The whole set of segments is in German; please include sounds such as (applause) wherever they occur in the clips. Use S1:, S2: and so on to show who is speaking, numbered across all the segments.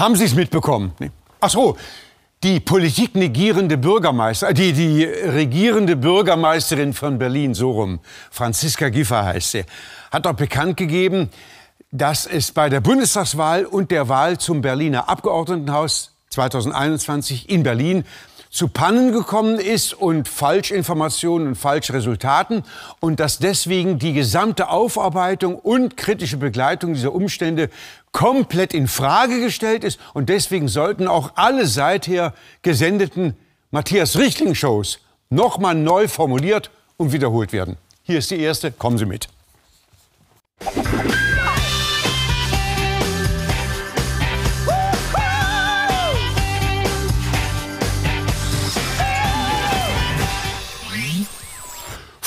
S1: Haben Sie es mitbekommen? Nee. Ach so, die politiknegierende Bürgermeister, äh, die, die regierende Bürgermeisterin von Berlin, so rum, Franziska Giffey heißt sie, hat doch bekannt gegeben, dass es bei der Bundestagswahl und der Wahl zum Berliner Abgeordnetenhaus 2021 in Berlin zu Pannen gekommen ist und Falschinformationen und Falschresultaten und dass deswegen die gesamte Aufarbeitung und kritische Begleitung dieser Umstände komplett in Frage gestellt ist und deswegen sollten auch alle seither gesendeten Matthias Richtling Shows nochmal neu formuliert und wiederholt werden. Hier ist die erste, kommen Sie mit.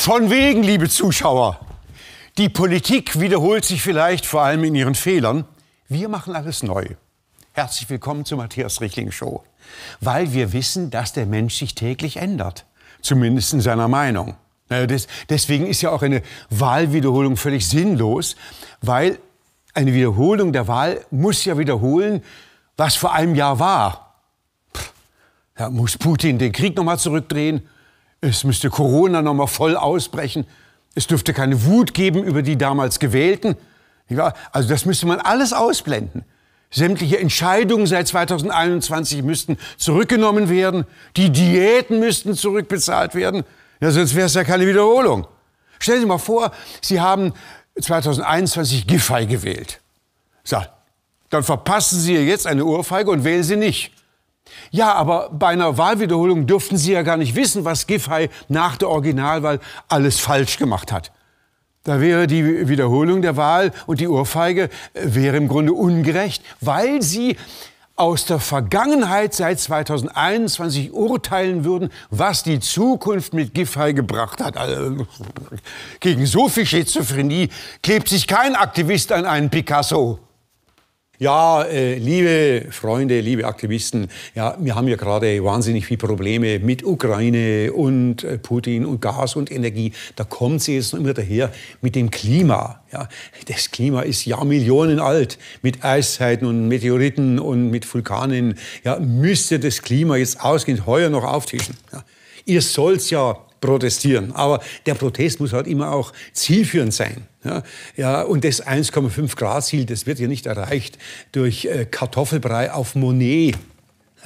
S1: Von wegen, liebe Zuschauer. Die Politik wiederholt sich vielleicht vor allem in ihren Fehlern. Wir machen alles neu. Herzlich willkommen zur Matthias Richtling Show. Weil wir wissen, dass der Mensch sich täglich ändert. Zumindest in seiner Meinung. deswegen ist ja auch eine Wahlwiederholung völlig sinnlos, weil eine Wiederholung der Wahl muss ja wiederholen, was vor einem Jahr war. Da muss Putin den Krieg nochmal zurückdrehen es müsste Corona noch mal voll ausbrechen. Es dürfte keine Wut geben über die damals Gewählten. Also das müsste man alles ausblenden. Sämtliche Entscheidungen seit 2021 müssten zurückgenommen werden. Die Diäten müssten zurückbezahlt werden. Ja, sonst wäre es ja keine Wiederholung. Stellen Sie mal vor, Sie haben 2021 Giffey gewählt. So, dann verpassen Sie jetzt eine Ohrfeige und wählen Sie nicht. Ja, aber bei einer Wahlwiederholung dürften Sie ja gar nicht wissen, was Giffey nach der Originalwahl alles falsch gemacht hat. Da wäre die Wiederholung der Wahl und die Ohrfeige äh, wäre im Grunde ungerecht, weil Sie aus der Vergangenheit seit 2021 urteilen würden, was die Zukunft mit Giffey gebracht hat. Also, gegen so viel Schizophrenie klebt sich kein Aktivist an einen Picasso.
S2: Ja, äh, liebe Freunde, liebe Aktivisten, ja, wir haben ja gerade wahnsinnig viele Probleme mit Ukraine und äh, Putin und Gas und Energie. Da kommt sie jetzt noch immer daher mit dem Klima. Ja, das Klima ist Jahrmillionen alt mit Eiszeiten und Meteoriten und mit Vulkanen. Ja, müsste das Klima jetzt ausgehend heuer noch auftischen. Ja. Ihr sollt's ja protestieren. Aber der Protest muss halt immer auch zielführend sein. Ja, ja, und das 1,5 Grad Ziel, das wird ja nicht erreicht durch äh, Kartoffelbrei auf Monet.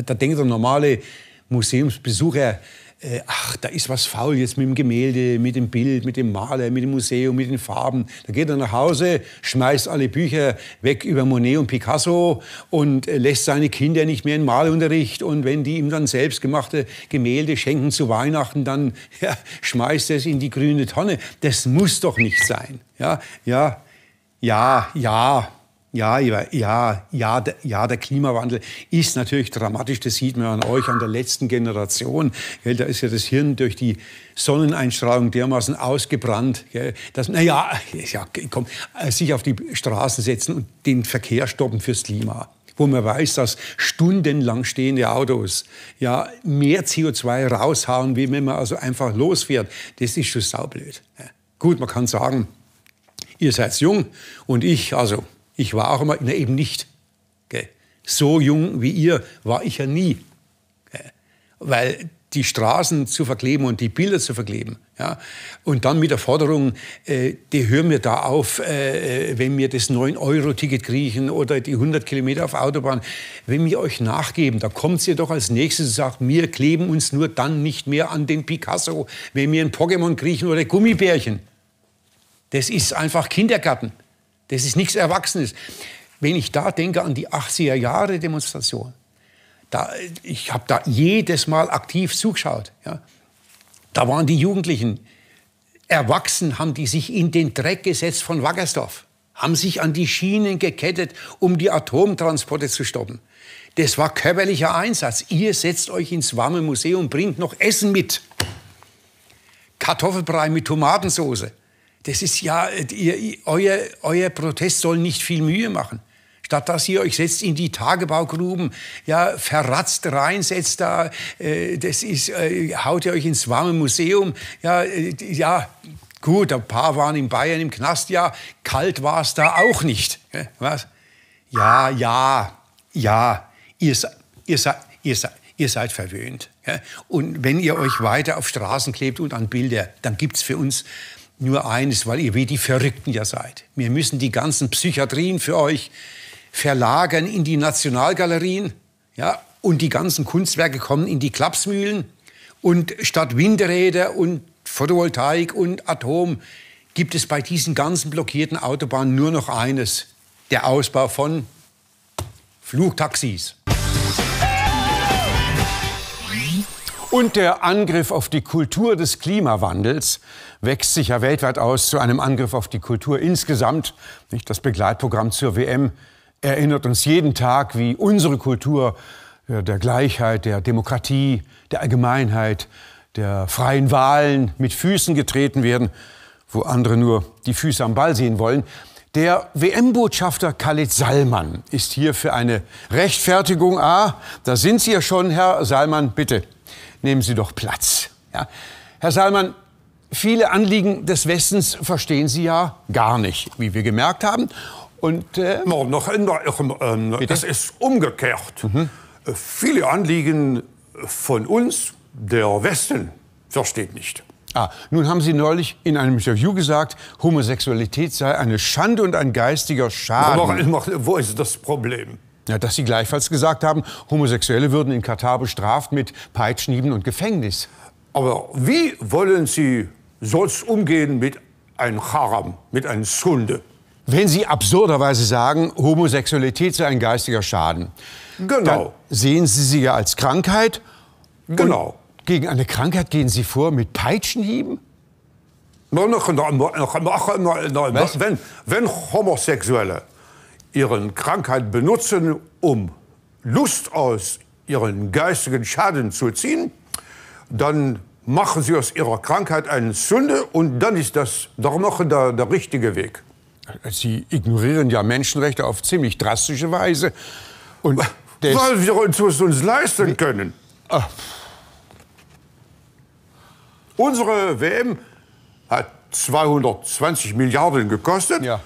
S2: Da denkt der normale Museumsbesucher, äh, ach, da ist was faul jetzt mit dem Gemälde, mit dem Bild, mit dem Maler, mit dem Museum, mit den Farben. Da geht er nach Hause, schmeißt alle Bücher weg über Monet und Picasso und äh, lässt seine Kinder nicht mehr in Malunterricht. Und wenn die ihm dann selbstgemachte Gemälde schenken zu Weihnachten, dann (laughs) ja, schmeißt er es in die grüne Tonne. Das muss doch nicht sein. Ja, ja, ja, ja. Ja, ja, ja, der, ja, der Klimawandel ist natürlich dramatisch. Das sieht man an euch, an der letzten Generation. Da ist ja das Hirn durch die Sonneneinstrahlung dermaßen ausgebrannt, gell, dass, naja, ja, komm, äh, sich auf die Straßen setzen und den Verkehr stoppen fürs Klima wo man weiß, dass stundenlang stehende Autos ja mehr CO2 raushauen, wie wenn man also einfach losfährt. Das ist schon saublöd. Gut, man kann sagen, ihr seid jung und ich, also ich war auch immer, na, eben nicht. Gell. So jung wie ihr war ich ja nie. Gell. Weil die Straßen zu verkleben und die Bilder zu verkleben. Ja? Und dann mit der Forderung, äh, die hören wir da auf, äh, wenn wir das 9-Euro-Ticket kriechen oder die 100 Kilometer auf Autobahn. Wenn wir euch nachgeben, da kommt ihr doch als nächstes und sagt, wir kleben uns nur dann nicht mehr an den Picasso, wenn wir ein Pokémon kriechen oder Gummibärchen. Das ist einfach Kindergarten. Das ist nichts Erwachsenes. Wenn ich da denke an die 80er Jahre Demonstration, da, ich habe da jedes Mal aktiv zugeschaut. Ja. Da waren die Jugendlichen, erwachsen haben die sich in den Dreck gesetzt von Wackersdorf, haben sich an die Schienen gekettet, um die Atomtransporte zu stoppen. Das war körperlicher Einsatz. Ihr setzt euch ins warme Museum, bringt noch Essen mit. Kartoffelbrei mit Tomatensauce. Das ist ja, ihr, euer, euer Protest soll nicht viel Mühe machen. Statt dass ihr euch setzt in die Tagebaugruben, ja, verratzt reinsetzt da, äh, das ist, äh, haut ihr euch ins warme Museum, ja, äh, ja, gut, ein paar waren in Bayern im Knast, ja, kalt war es da auch nicht. Was? Ja, ja,
S3: Ja, ihr, ihr, ihr, ihr seid verwöhnt. Und wenn ihr euch weiter auf Straßen klebt und an Bilder, dann gibt es für uns nur eines, weil ihr wie die Verrückten ja seid. Wir müssen die ganzen Psychiatrien für euch verlagern in die Nationalgalerien. Ja? Und die ganzen Kunstwerke kommen in die Klapsmühlen. Und statt Windräder und Photovoltaik und Atom gibt es bei diesen ganzen blockierten Autobahnen nur noch eines, der Ausbau von Flugtaxis.
S2: Und der Angriff auf die Kultur des Klimawandels wächst sich ja weltweit aus zu einem Angriff auf die Kultur insgesamt. Nicht das Begleitprogramm zur WM erinnert uns jeden Tag, wie unsere Kultur der Gleichheit, der Demokratie, der Allgemeinheit, der freien Wahlen mit Füßen getreten werden, wo andere nur die Füße am Ball sehen wollen. Der WM-Botschafter Khalid Salman ist hier für eine Rechtfertigung. Ah, da sind Sie ja schon, Herr Salman. Bitte nehmen Sie doch Platz. Ja. Herr Salman, viele Anliegen des Westens verstehen Sie ja gar nicht, wie wir gemerkt haben.
S4: Und äh, no, noch in der, äh, das ist umgekehrt. Mhm. Viele Anliegen von uns, der Westen, versteht nicht.
S2: Ah, nun haben Sie neulich in einem Interview gesagt, Homosexualität sei eine Schande und ein geistiger Schaden.
S4: wo ist das Problem?
S2: Ja, dass Sie gleichfalls gesagt haben, Homosexuelle würden in Katar bestraft mit Peitschenhieben und Gefängnis.
S4: Aber wie wollen Sie sonst umgehen mit einem Haram, mit einem Sunde?
S2: Wenn Sie absurderweise sagen, Homosexualität sei ein geistiger Schaden, genau. dann sehen Sie sie ja als Krankheit.
S4: Genau.
S2: Gegen eine Krankheit gehen Sie vor mit Peitschenhieben?
S4: Wenn, wenn Homosexuelle ihre Krankheit benutzen, um Lust aus ihren geistigen Schaden zu ziehen, dann machen sie aus ihrer Krankheit eine Sünde und dann ist das doch noch der, der richtige Weg.
S2: Sie ignorieren ja Menschenrechte auf ziemlich drastische Weise.
S4: Und Weil wir uns uns leisten können. Ach. Unsere WM hat 220 Milliarden gekostet. Ja.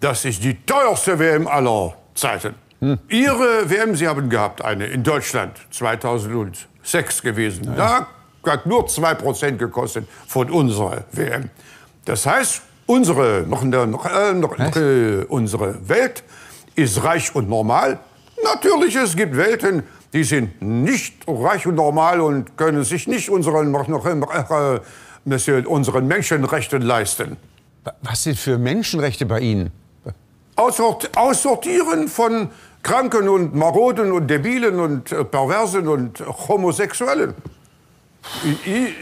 S4: Das ist die teuerste WM aller Zeiten. Hm. Ihre WM, Sie haben gehabt eine in Deutschland 2006 gewesen. Da hat nur 2% gekostet von unserer WM. Das heißt, unsere, noch, noch, äh, noch, äh, unsere Welt ist reich und normal. Natürlich, es gibt Welten, die sind nicht reich und normal und können sich nicht unseren, noch, äh, Monsieur, unseren Menschenrechten leisten.
S2: Was sind für Menschenrechte bei Ihnen?
S4: Aussortieren von Kranken und Maroden und Debilen und äh, Perversen und Homosexuellen.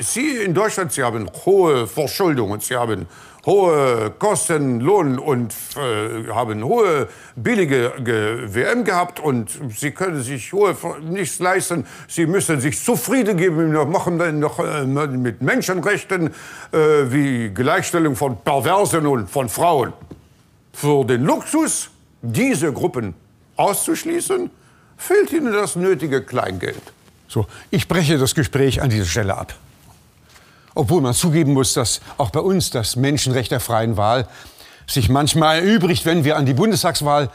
S4: Sie in Deutschland, Sie haben hohe Verschuldungen, Sie haben hohe Kosten, Lohn und äh, haben hohe billige WM gehabt und sie können sich hohe nichts leisten. Sie müssen sich zufrieden geben, machen dann noch äh, mit Menschenrechten äh, wie Gleichstellung von Perversen und von Frauen. Für den Luxus, diese Gruppen auszuschließen, fehlt ihnen das nötige Kleingeld.
S2: So, ich breche das Gespräch an dieser Stelle ab. Obwohl man zugeben muss, dass auch bei uns das Menschenrecht der freien Wahl sich manchmal erübrigt, wenn wir an die Bundestagswahl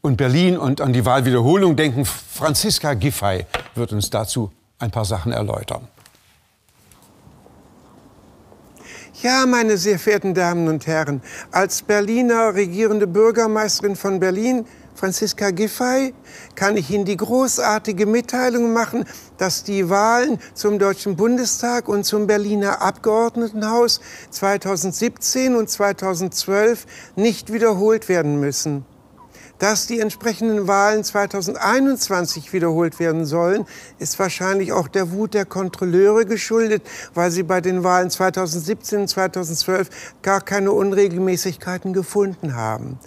S2: und Berlin und an die Wahlwiederholung denken. Franziska Giffey wird uns dazu ein paar Sachen erläutern.
S5: Ja, meine sehr verehrten Damen und Herren, als Berliner regierende Bürgermeisterin von Berlin Franziska Giffey, kann ich Ihnen die großartige Mitteilung machen, dass die Wahlen zum Deutschen Bundestag und zum Berliner Abgeordnetenhaus 2017 und 2012 nicht wiederholt werden müssen. Dass die entsprechenden Wahlen 2021 wiederholt werden sollen, ist wahrscheinlich auch der Wut der Kontrolleure geschuldet, weil sie bei den Wahlen 2017 und 2012 gar keine Unregelmäßigkeiten gefunden haben.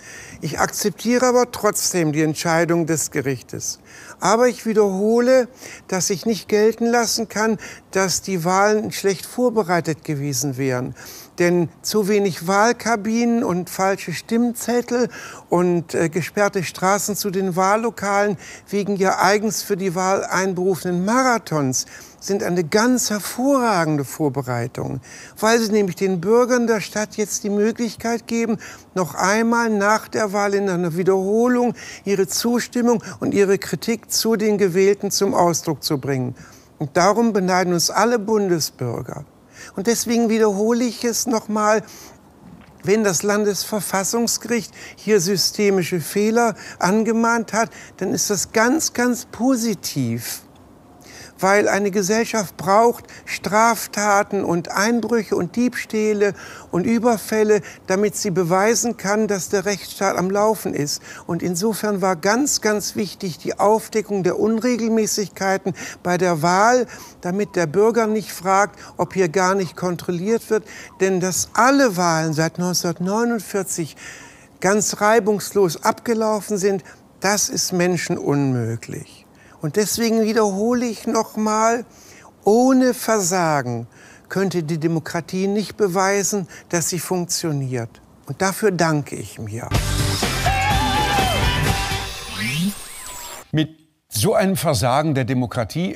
S5: Ich akzeptiere aber trotzdem die Entscheidung des Gerichtes. Aber ich wiederhole, dass ich nicht gelten lassen kann, dass die Wahlen schlecht vorbereitet gewesen wären. Denn zu wenig Wahlkabinen und falsche Stimmzettel und äh, gesperrte Straßen zu den Wahllokalen wegen ja eigens für die Wahl einberufenen Marathons sind eine ganz hervorragende Vorbereitung, weil sie nämlich den Bürgern der Stadt jetzt die Möglichkeit geben, noch einmal nach der Wahl in einer Wiederholung ihre Zustimmung und ihre Kritik zu den Gewählten zum Ausdruck zu bringen. Und darum beneiden uns alle Bundesbürger. Und deswegen wiederhole ich es nochmal, wenn das Landesverfassungsgericht hier systemische Fehler angemahnt hat, dann ist das ganz, ganz positiv weil eine Gesellschaft braucht Straftaten und Einbrüche und Diebstähle und Überfälle, damit sie beweisen kann, dass der Rechtsstaat am Laufen ist. Und insofern war ganz, ganz wichtig die Aufdeckung der Unregelmäßigkeiten bei der Wahl, damit der Bürger nicht fragt, ob hier gar nicht kontrolliert wird. Denn dass alle Wahlen seit 1949 ganz reibungslos abgelaufen sind, das ist Menschen unmöglich. Und deswegen wiederhole ich nochmal, ohne Versagen könnte die Demokratie nicht beweisen, dass sie funktioniert. Und dafür danke ich mir.
S2: Mit so einem Versagen der Demokratie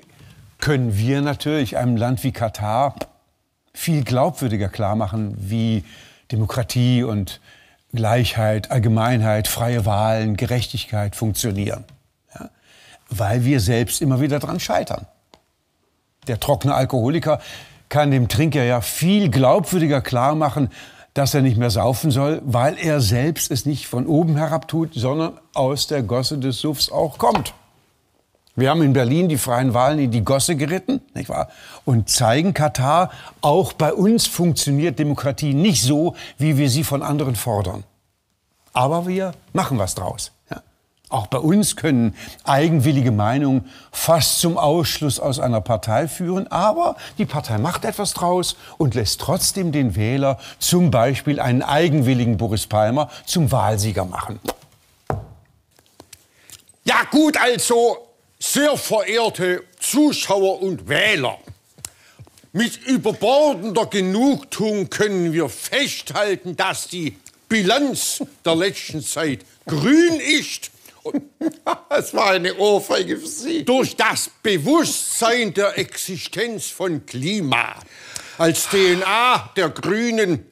S2: können wir natürlich einem Land wie Katar viel glaubwürdiger klarmachen, wie Demokratie und Gleichheit, Allgemeinheit, freie Wahlen, Gerechtigkeit funktionieren weil wir selbst immer wieder dran scheitern. Der trockene Alkoholiker kann dem Trinker ja viel glaubwürdiger klar machen, dass er nicht mehr saufen soll, weil er selbst es nicht von oben herab tut, sondern aus der Gosse des Suffs auch kommt. Wir haben in Berlin die freien Wahlen in die Gosse geritten, nicht wahr? Und zeigen Katar, auch bei uns funktioniert Demokratie nicht so, wie wir sie von anderen fordern. Aber wir machen was draus. Auch bei uns können eigenwillige Meinungen fast zum Ausschluss aus einer Partei führen, aber die Partei macht etwas draus und lässt trotzdem den Wähler zum Beispiel einen eigenwilligen Boris Palmer zum Wahlsieger machen.
S6: Ja gut, also, sehr verehrte Zuschauer und Wähler. Mit überbordender Genugtuung können wir festhalten, dass die Bilanz der letzten Zeit grün ist (laughs)
S5: Es war eine Ohrfeige für Sie.
S6: Durch das Bewusstsein der Existenz von Klima als DNA der Grünen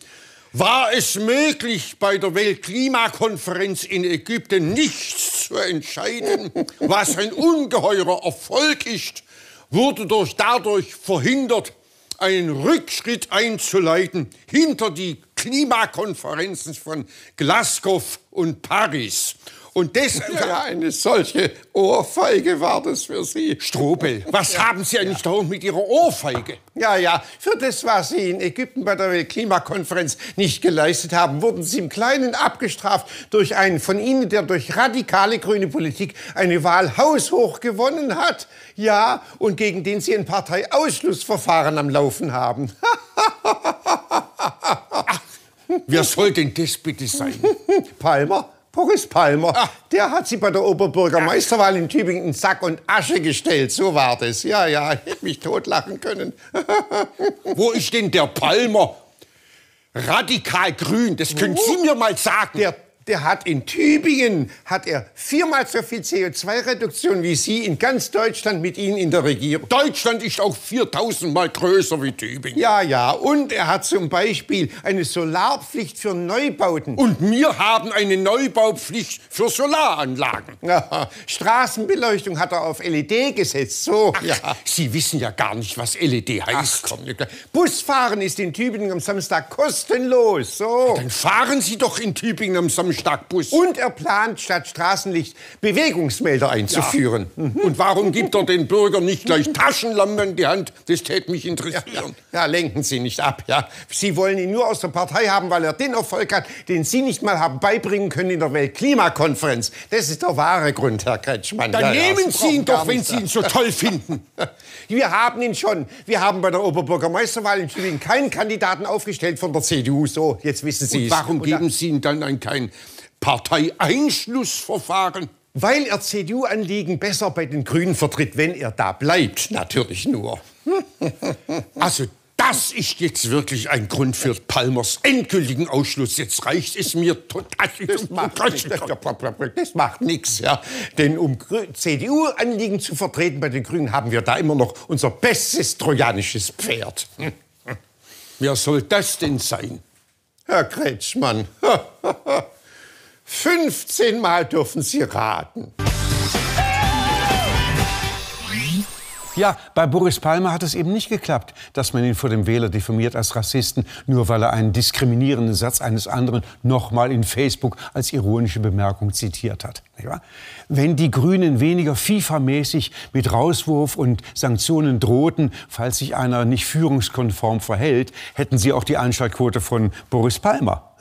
S6: war es möglich, bei der Weltklimakonferenz in Ägypten nichts zu entscheiden, (laughs) was ein ungeheurer Erfolg ist, wurde durch dadurch verhindert, einen Rückschritt einzuleiten hinter die Klimakonferenzen von Glasgow und Paris. Und deshalb...
S5: Ja, eine solche Ohrfeige war das für Sie.
S6: Strobel, was ja. haben Sie eigentlich ja. da mit Ihrer Ohrfeige?
S5: Ja, ja, für das, was Sie in Ägypten bei der Weltklimakonferenz nicht geleistet haben, wurden Sie im Kleinen abgestraft durch einen von Ihnen, der durch radikale grüne Politik eine Wahl haushoch gewonnen hat. Ja, und gegen den Sie ein Parteiausschlussverfahren am Laufen haben. (laughs)
S6: Ach, wer soll denn das bitte sein?
S5: Palmer. Boris Palmer, Ach. der hat sie bei der Oberbürgermeisterwahl in Tübingen in Sack und Asche gestellt. So war das. Ja, ja, hätte mich totlachen können. (laughs)
S6: Wo ist denn der Palmer? Radikal grün, das können Sie mir mal sagen.
S5: Der der hat in Tübingen hat er viermal so viel CO2-Reduktion wie Sie in ganz Deutschland mit Ihnen in der Regierung.
S6: Deutschland ist auch 4000 Mal größer wie Tübingen.
S5: Ja, ja. Und er hat zum Beispiel eine Solarpflicht für Neubauten.
S6: Und wir haben eine Neubaupflicht für Solaranlagen. (laughs)
S5: Ja, Straßenbeleuchtung hat er auf LED gesetzt. So.
S6: Ach, ja. Sie wissen ja gar nicht, was LED heißt.
S5: Ach, komm, Busfahren ist in Tübingen am Samstag kostenlos. So.
S6: Dann fahren Sie doch in Tübingen am Samstag Samstagbus.
S5: Und er plant statt Straßenlicht Bewegungsmelder einzuführen.
S6: Ja. Mhm. Und warum gibt er den Bürgern nicht gleich Taschenlampen in die Hand? Das täte mich interessieren.
S5: Ja, ja. ja, lenken Sie nicht ab. Ja. Sie wollen ihn nur aus der Partei haben, weil er den Erfolg hat, den Sie nicht mal haben beibringen können in der Weltklimakonferenz. Das ist der wahre Grund, Herr Kretschmann.
S6: Dann nehmen Sie ihn doch, wenn Sie ihn so toll finden. (laughs)
S5: Wir haben ihn schon. Wir haben bei der Oberbürgermeisterwahl in Tübingen keinen Kandidaten aufgestellt von der CDU. So, jetzt wissen Sie
S6: es. Warum geben Sie ihm dann ein kein Parteieinschlussverfahren?
S5: Weil er CDU-Anliegen besser bei den Grünen vertritt, wenn er da bleibt, natürlich nur.
S6: also Das ist jetzt wirklich ein Grund für Palmers endgültigen Ausschluss. Jetzt reicht es mir total.
S5: Das macht, das macht nichts, ja. Denn um CDU-Anliegen zu vertreten bei den Grünen haben wir da immer noch unser bestes trojanisches Pferd.
S6: Wer soll das denn sein?
S5: Herr Kretschmann, (laughs) 15 Mal dürfen Sie raten. Ja, bei Boris Palmer hat es eben nicht geklappt, dass man ihn vor dem Wähler diffamiert als Rassisten, nur weil er einen diskriminierenden Satz eines anderen nochmal in Facebook als ironische Bemerkung zitiert hat. Wenn die Grünen weniger FIFA-mäßig mit Rauswurf und Sanktionen drohten, falls sich einer nicht führungskonform verhält, hätten sie auch die Einschaltquote von Boris Palmer.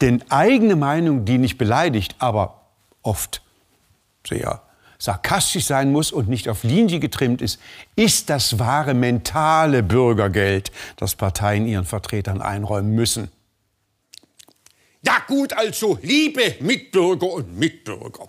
S5: Denn eigene Meinung, die nicht beleidigt, aber oft sehr sarkastisch sein muss und nicht auf Linie getrimmt ist, ist das wahre mentale Bürgergeld, das Parteien ihren Vertretern einräumen müssen.
S6: Ja gut, also liebe Mitbürger und Mitbürger.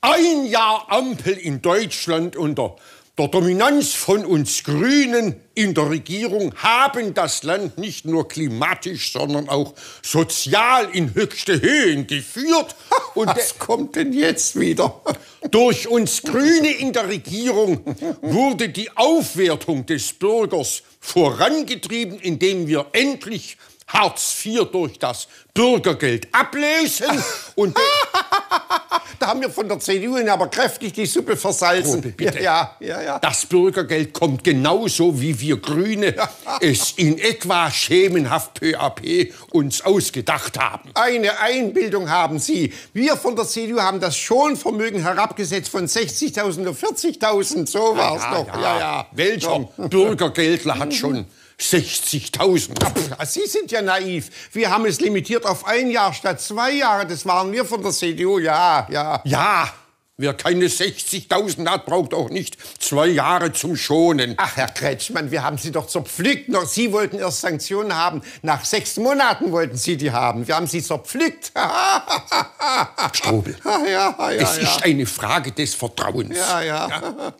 S6: Ein Jahr Ampel in Deutschland unter der Dominanz von uns Grünen in der Regierung haben das Land nicht nur klimatisch, sondern auch sozial in höchste Höhen geführt. (laughs)
S5: Und was kommt denn jetzt wieder? (laughs)
S6: Durch uns Grüne in der Regierung wurde die Aufwertung des Bürgers vorangetrieben, indem wir endlich Hartz IV durch das Bürgergeld ablösen (laughs) und
S5: da haben wir von der CDU aber kräftig die Suppe versalzen.
S6: Probe, bitte. Ja, ja, ja. Das Bürgergeld kommt genauso wie wir Grüne (laughs) es in etwa schemenhaft peu à peu uns ausgedacht haben.
S5: Eine Einbildung haben Sie. Wir von der CDU haben das Schonvermögen herabgesetzt von 60.000 auf 40.000. So war es ja, doch.
S6: Ja, ja. ja. Welcher (laughs) Bürgergeldler hat schon 60.000.
S5: Sie sind ja naiv. Wir haben es limitiert auf ein Jahr statt zwei Jahre. Das waren wir von der CDU. Ja, ja.
S6: Ja, Wer keine 60.000 hat, braucht auch nicht zwei Jahre zum Schonen.
S5: Ach, Herr Kretschmann, wir haben Sie doch zerpflückt. Noch Sie wollten erst Sanktionen haben. Nach sechs Monaten wollten Sie die haben. Wir haben Sie zerpflückt. (laughs)
S6: Strobel, ja, ja, ja, es ist eine Frage des Vertrauens.
S5: Ja, ja.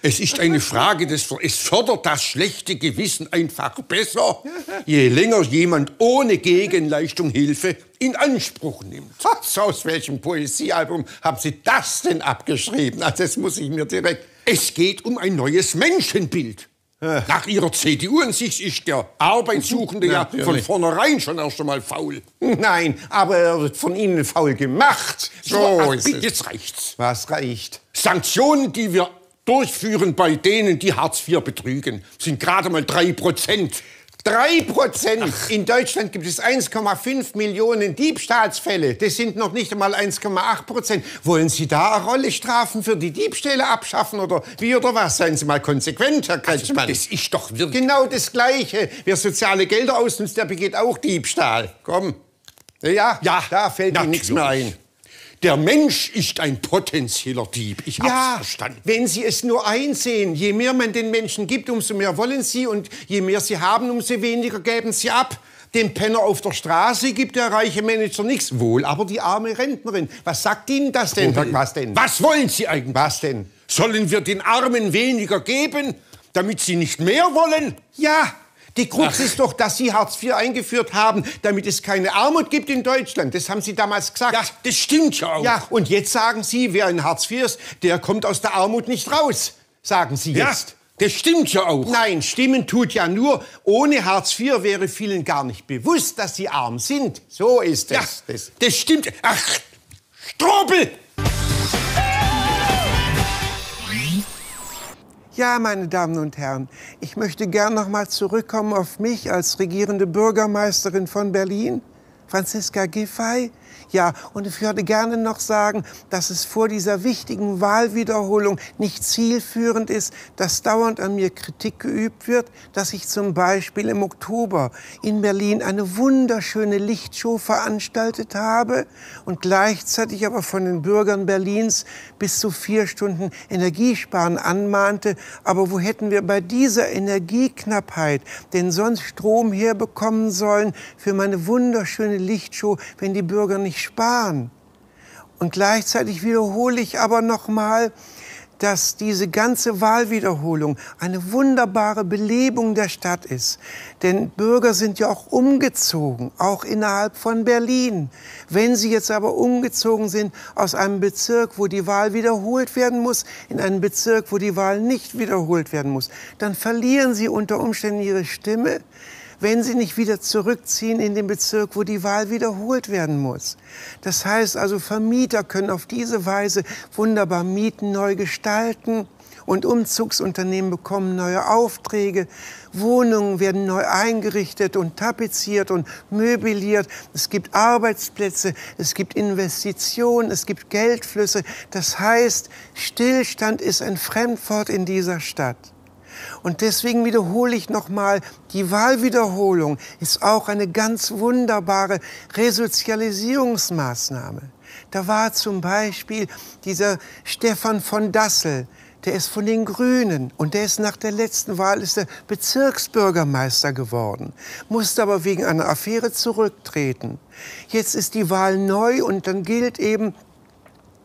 S6: Es ist eine Frage des Ver Es fördert das schlechte Gewissen einfach besser, je länger jemand ohne Gegenleistung Hilfe in Anspruch nimmt.
S5: Was, aus welchem Poesiealbum haben Sie das denn abgeschrieben? Also das muss ich mir direkt...
S6: Es geht um ein neues Menschenbild. Äh. Nach Ihrer CDU-Ansicht ist der Arbeitssuchende ja von vornherein schon erst einmal faul.
S5: Nein, aber er wird von Ihnen faul gemacht.
S6: So, so ach, ist es. Jetzt reicht's.
S5: Was reicht?
S6: Sanktionen, die wir durchführen bei denen, die Hartz IV betrügen, sind gerade mal drei Prozent.
S5: Drei Prozent. In Deutschland gibt es 1,5 Millionen Diebstahlsfälle. Das sind noch nicht einmal 1,8 Prozent. Wollen Sie da eine Rolle Strafen für die Diebstähle abschaffen oder wie oder was? Seien Sie mal konsequent, Herr also, Kretschmann.
S6: Also, das ist doch wirklich...
S5: Genau das Gleiche. Wer soziale Gelder ausnutzt, der begeht auch Diebstahl. Komm. Ja, ja da fällt Ihnen nichts mehr ein.
S6: Der Mensch ist ein potenzieller Dieb. Ich hab's ja, verstanden.
S5: Wenn Sie es nur einsehen, je mehr man den Menschen gibt, umso mehr wollen sie und je mehr sie haben, umso weniger geben sie ab. Dem Penner auf der Straße gibt der reiche Manager nichts, wohl aber die arme Rentnerin. Was sagt Ihnen das denn?
S6: Was denn? Was wollen Sie eigentlich?
S5: Was denn?
S6: Sollen wir den Armen weniger geben, damit sie nicht mehr wollen?
S5: Ja, die Krux Ach. ist doch, dass Sie Hartz IV eingeführt haben, damit es keine Armut gibt in Deutschland. Das haben Sie damals gesagt.
S6: Ja, das stimmt ja auch.
S5: Ja, und jetzt sagen Sie, wer in Hartz IV ist, der kommt aus der Armut nicht raus. Sagen Sie jetzt. Ja.
S6: Das stimmt ja auch.
S5: Nein, stimmen tut ja nur, ohne Hartz IV wäre vielen gar nicht bewusst, dass sie arm sind. So ist es. Ja,
S6: das, das stimmt. Ach, Strobel!
S7: Ja, meine Damen und Herren, ich möchte gern noch mal zurückkommen auf mich als regierende Bürgermeisterin von Berlin, Franziska Giffey, ja, und ich würde gerne noch sagen, dass es vor dieser wichtigen Wahlwiederholung nicht zielführend ist, dass dauernd an mir Kritik geübt wird, dass ich zum Beispiel im Oktober in Berlin eine wunderschöne Lichtshow veranstaltet habe und gleichzeitig aber von den Bürgern Berlins bis zu vier Stunden Energiesparen anmahnte. Aber wo hätten wir bei dieser Energieknappheit denn sonst Strom herbekommen sollen für meine wunderschöne Lichtshow, wenn die Bürger nicht sparen. Und gleichzeitig wiederhole ich aber noch mal,
S5: dass diese ganze Wahlwiederholung eine wunderbare Belebung der Stadt ist. Denn Bürger sind ja auch umgezogen, auch innerhalb von Berlin. Wenn sie jetzt aber umgezogen sind aus einem Bezirk, wo die Wahl wiederholt werden muss, in einen Bezirk, wo die Wahl nicht wiederholt werden muss, dann verlieren sie unter Umständen ihre Stimme wenn sie nicht wieder zurückziehen in den Bezirk, wo die Wahl wiederholt werden muss. Das heißt also, Vermieter können auf diese Weise wunderbar Mieten neu gestalten und Umzugsunternehmen bekommen neue Aufträge. Wohnungen werden neu eingerichtet und tapeziert und möbliert. Es gibt Arbeitsplätze, es gibt Investitionen, es gibt Geldflüsse. Das heißt, Stillstand ist ein Fremdwort in dieser Stadt. Und deswegen wiederhole ich nochmal, die Wahlwiederholung ist auch eine ganz wunderbare Resozialisierungsmaßnahme. Da war zum Beispiel dieser Stefan von Dassel, der ist von den Grünen und der ist nach der letzten Wahl ist der Bezirksbürgermeister geworden, musste aber wegen einer Affäre zurücktreten. Jetzt ist die Wahl neu und dann gilt eben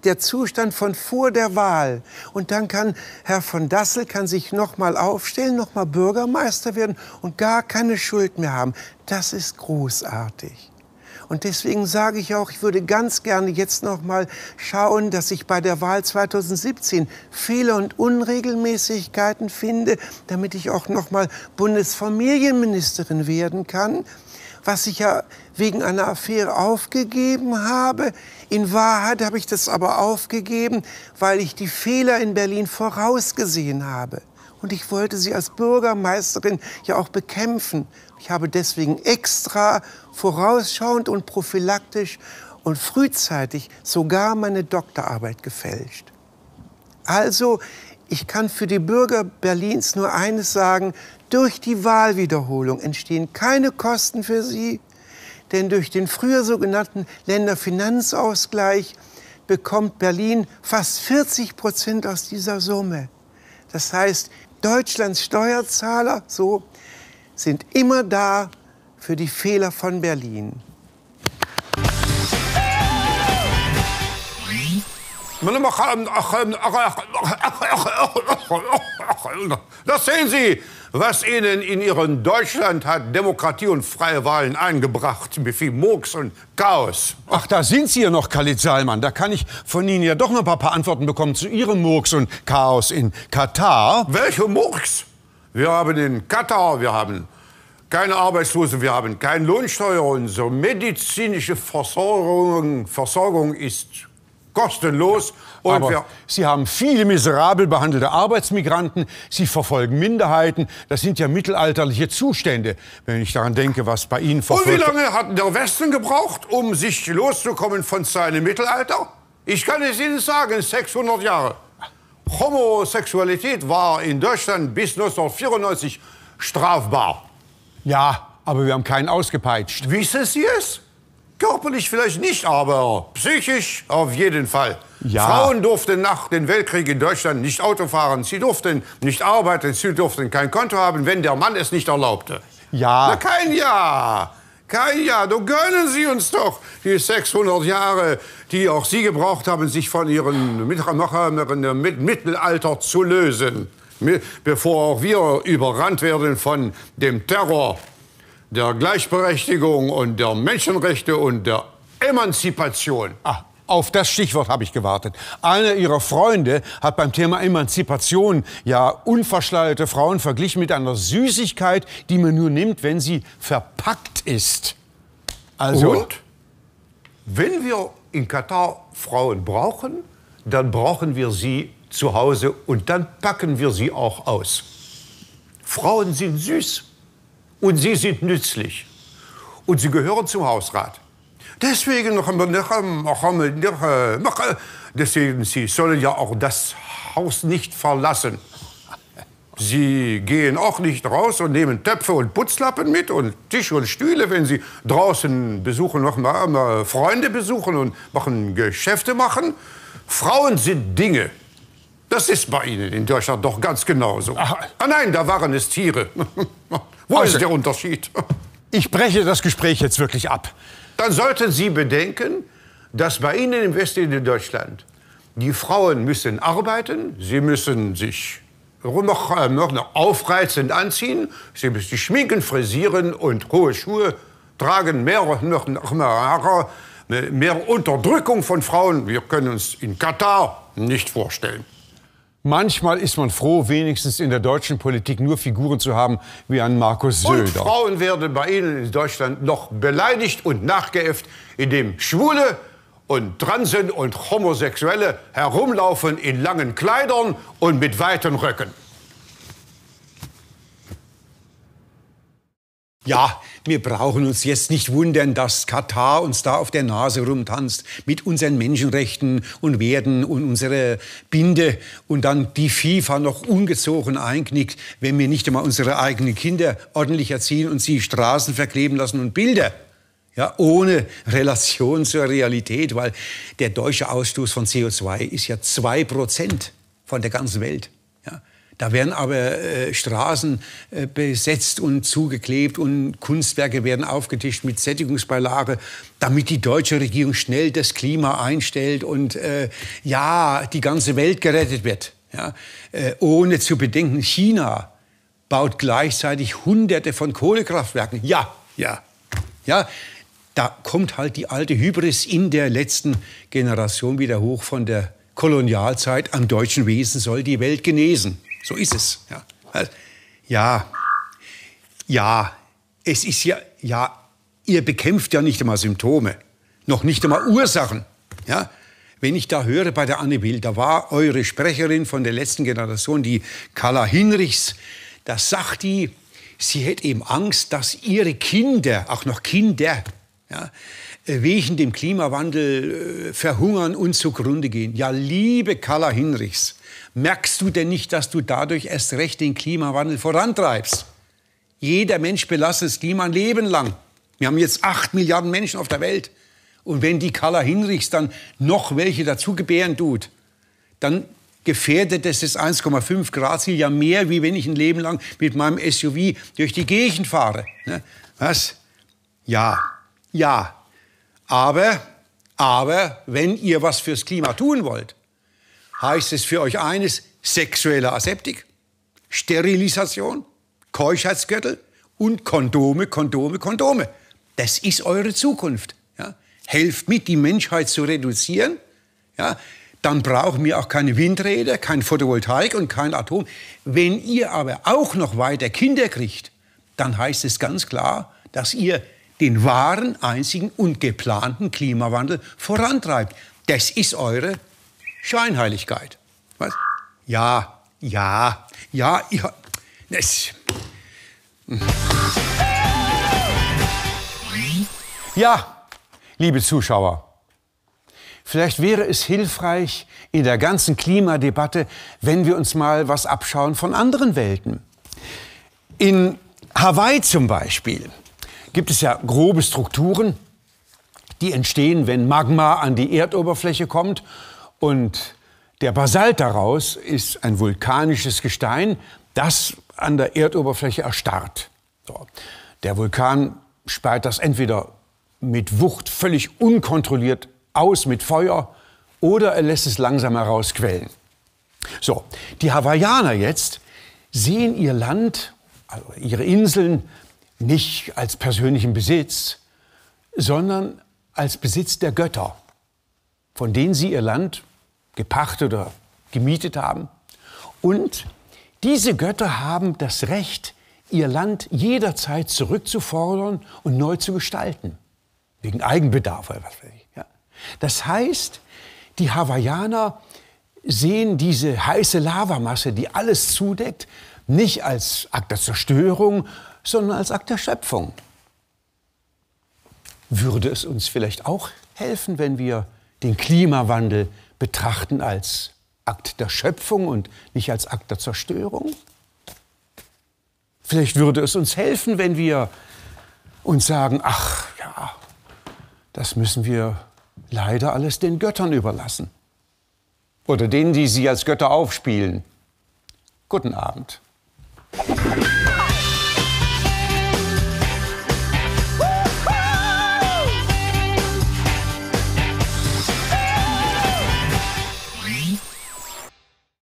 S5: der Zustand von vor der Wahl. Und dann kann Herr von Dassel kann sich noch mal aufstellen, noch mal Bürgermeister werden und gar keine Schuld mehr haben. Das ist großartig. Und deswegen sage ich auch, ich würde ganz gerne jetzt noch mal schauen, dass ich bei der Wahl 2017 Fehler und Unregelmäßigkeiten finde, damit ich auch noch mal Bundesfamilienministerin werden kann was ich ja wegen einer Affäre aufgegeben habe. In Wahrheit habe ich das aber aufgegeben, weil ich die Fehler in Berlin vorausgesehen habe. Und ich wollte sie als Bürgermeisterin ja auch bekämpfen. Ich habe deswegen extra vorausschauend und prophylaktisch und frühzeitig sogar meine Doktorarbeit gefälscht. Also, ich kann für die Bürger Berlins nur eines sagen, durch die Wahlwiederholung entstehen keine Kosten für sie, denn durch den früher sogenannten Länderfinanzausgleich bekommt Berlin fast 40 Prozent aus dieser Summe. Das heißt, Deutschlands Steuerzahler so, sind immer da für die Fehler von Berlin.
S4: Das sehen Sie, was Ihnen in Ihrem Deutschland hat Demokratie und freie Wahlen eingebracht. Wie viel Murks und Chaos.
S2: Ach, da sind Sie ja noch, Khalid Salman. Da kann ich von Ihnen ja doch noch ein paar Antworten bekommen zu Ihrem Murks und Chaos in Katar.
S4: Welche Murks? Wir haben in Katar, wir haben keine Arbeitslose, wir haben keine Lohnsteuer. Unsere medizinische Versorgung, Versorgung ist kostenlos.
S2: Und Aber Sie haben viele miserabel behandelte Arbeitsmigranten, Sie verfolgen Minderheiten. Das sind ja mittelalterliche Zustände, wenn ich daran denke, was bei Ihnen verfolgt
S4: Und wie lange hat der Westen gebraucht, um sich loszukommen von seinem Mittelalter? Ich kann es Ihnen sagen, 600 Jahre. Homosexualität war in Deutschland bis 1994 strafbar.
S2: Ja, aber wir haben keinen ausgepeitscht.
S4: Wissen Sie es? Körperlich vielleicht nicht, aber psychisch auf jeden Fall. Ja. Frauen durften nach dem Weltkrieg in Deutschland nicht Auto fahren, sie durften nicht arbeiten, sie durften kein Konto haben, wenn der Mann es nicht erlaubte.
S2: Ja.
S4: Na, kein Jahr. Kein Jahr. Du gönnen Sie uns doch die 600 Jahre, die auch Sie gebraucht haben, sich von Ihrem Mittelalter zu lösen. Bevor auch wir überrannt werden von dem Terror der Gleichberechtigung und der Menschenrechte und der Emanzipation.
S2: Ah, auf das Stichwort habe ich gewartet. Einer Ihrer Freunde hat beim Thema Emanzipation ja unverschleierte Frauen verglichen mit einer Süßigkeit, die man nur nimmt, wenn sie verpackt ist.
S4: Also, und? Wenn wir in Katar Frauen brauchen, dann brauchen wir sie zu Hause und dann packen wir sie auch aus. Frauen sind süß. Und sie sind nützlich. Und sie gehören zum Hausrat. Deswegen, deswegen, sie sollen ja auch das Haus nicht verlassen. Sie gehen auch nicht raus und nehmen Töpfe und Putzlappen mit und Tische und Stühle, wenn sie draußen besuchen, noch mal Freunde besuchen und machen Geschäfte machen. Frauen sind Dinge. Das ist bei Ihnen in Deutschland doch ganz genauso. Ah, nein, da waren es Tiere. (laughs) Wo also, ist der Unterschied? (laughs)
S2: Ich breche das Gespräch jetzt wirklich ab.
S4: Dann sollten Sie bedenken, dass bei Ihnen im Westen Deutschland Die Frauen müssen arbeiten, sie müssen sich aufreizend anziehen, sie müssen sich schminken, frisieren und hohe Schuhe tragen, mehr, noch, noch mehr, mehr Unterdrückung von Frauen. Wir können uns in Katar nicht vorstellen.
S8: Manchmal ist man froh, wenigstens in der deutschen Politik nur Figuren zu haben wie ein Markus Söder. Und
S4: Frauen werden bei Ihnen in Deutschland noch beleidigt und nachgeäfft, indem Schwule und Transen und Homosexuelle herumlaufen in langen Kleidern und mit weiten Röcken.
S2: Ja, wir brauchen uns jetzt nicht wundern, dass Katar uns da auf der Nase rumtanzt mit unseren Menschenrechten und Werten und unserer Binde und dann die FIFA noch ungezogen einknickt, wenn wir nicht einmal unsere eigenen Kinder ordentlich erziehen und sie Straßen verkleben lassen und Bilder. Ja, ohne Relation zur Realität, weil der deutsche Ausstoß von CO2 ist ja zwei Prozent von der ganzen Welt. Da werden aber äh, Straßen äh, besetzt und zugeklebt und Kunstwerke werden aufgetischt mit Sättigungsbeilage, damit die deutsche Regierung schnell das Klima einstellt und äh, ja, die ganze Welt gerettet wird. Ja? Äh, ohne zu bedenken, China baut gleichzeitig Hunderte von Kohlekraftwerken. Ja, ja, ja. Da kommt halt die alte Hybris in der letzten Generation wieder hoch von der Kolonialzeit. Am deutschen Wesen soll die Welt genesen. So ist es. Ja, ja, ja es ist ja, ja, ihr bekämpft ja nicht einmal Symptome, noch nicht einmal Ursachen. Ja, wenn ich da höre bei der Anne Will, da war eure Sprecherin von der letzten Generation, die Carla Hinrichs, da sagt die, sie hätte eben Angst, dass ihre Kinder, auch noch Kinder, ja, wegen dem Klimawandel äh, verhungern und zugrunde gehen. Ja, liebe Carla Hinrichs, merkst du denn nicht, dass du dadurch erst recht den Klimawandel vorantreibst? Jeder Mensch belastet das Klima ein Leben lang. Wir haben jetzt acht Milliarden Menschen auf der Welt. Und wenn die Carla Hinrichs dann noch welche dazu gebären tut, dann gefährdet es das 1,5 Grad Ziel ja mehr, wie wenn ich ein Leben lang mit meinem SUV durch die Gegend fahre. Ne? Was? Ja, ja. Aber, aber, wenn ihr was fürs Klima tun wollt, heißt es für euch eines, sexuelle Aseptik, Sterilisation, Keuschheitsgürtel und Kondome, Kondome, Kondome. Das ist eure Zukunft. Ja? Helft mit, die Menschheit zu reduzieren. Ja? Dann brauchen wir auch keine Windräder, kein Photovoltaik und kein Atom. Wenn ihr aber auch noch weiter Kinder kriegt, dann heißt es ganz klar, dass ihr den wahren, einzigen und geplanten Klimawandel vorantreibt. Das ist eure Scheinheiligkeit. Was? Ja, ja, ja, ja. Es.
S8: Ja, liebe Zuschauer, vielleicht wäre es hilfreich in der ganzen Klimadebatte, wenn wir uns mal was abschauen von anderen Welten. In Hawaii zum Beispiel gibt es ja grobe Strukturen, die entstehen, wenn Magma an die Erdoberfläche kommt und der Basalt daraus ist ein vulkanisches Gestein, das an der Erdoberfläche erstarrt. So. Der Vulkan speit das entweder mit Wucht völlig unkontrolliert aus mit Feuer oder er lässt es langsam herausquellen. So, die Hawaiianer jetzt sehen ihr Land, also ihre Inseln, nicht als persönlichen Besitz, sondern als Besitz der Götter, von denen sie ihr Land gepachtet oder gemietet haben. Und diese Götter haben das Recht, ihr Land jederzeit zurückzufordern und neu zu gestalten. Wegen Eigenbedarf oder was weiß ich. Ja. Das heißt, die Hawaiianer sehen diese heiße Lavamasse, die alles zudeckt, nicht als Akt der Zerstörung, sondern als Akt der Schöpfung. Würde es uns vielleicht auch helfen, wenn wir den Klimawandel betrachten als Akt der Schöpfung und nicht als Akt der Zerstörung? Vielleicht würde es uns helfen, wenn wir uns sagen, ach ja, das müssen wir leider alles den Göttern überlassen. Oder denen, die sie als Götter aufspielen. Guten Abend.